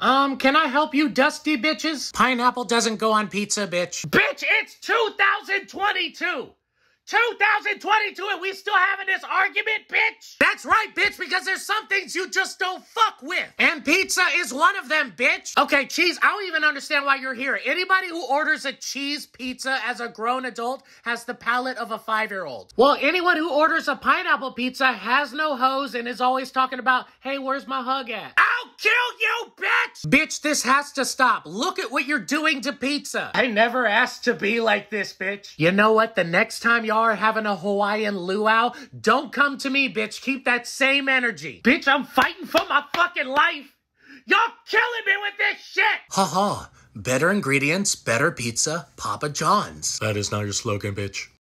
Um, can I help you, dusty bitches? Pineapple doesn't go on pizza, bitch. Bitch, it's 2022! 2022 and we still having this argument, bitch? That's right, bitch, because there's some things you just don't fuck with. And pizza is one of them, bitch. Okay, cheese, I don't even understand why you're here. Anybody who orders a cheese pizza as a grown adult has the palate of a five-year-old. Well, anyone who orders a pineapple pizza has no hoes and is always talking about, hey, where's my hug at? I'll kill you, bitch! Bitch, this has to stop. Look at what you're doing to pizza. I never asked to be like this, bitch. You know what? The next time y'all are having a Hawaiian luau, don't come to me, bitch. Keep that same energy. Bitch, I'm fighting for my fucking life. Y'all killing me with this shit. Haha. Better ingredients, better pizza, Papa John's. That is not your slogan, bitch.